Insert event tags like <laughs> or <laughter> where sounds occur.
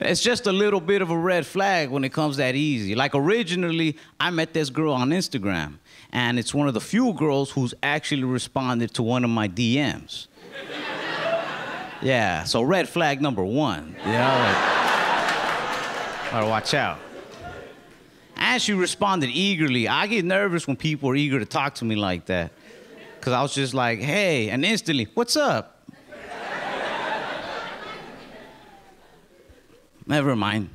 It's just a little bit of a red flag when it comes that easy. Like originally, I met this girl on Instagram, and it's one of the few girls who's actually responded to one of my DMs. <laughs> yeah, so red flag number one. Yeah, like, gotta watch out. And she responded eagerly. I get nervous when people are eager to talk to me like that. Cause I was just like, hey, and instantly, what's up? Never mind.